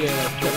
DJ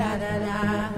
Da da da.